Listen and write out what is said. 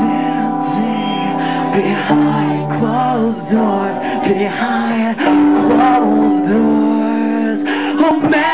Dancing behind closed doors, behind closed doors. Oh man.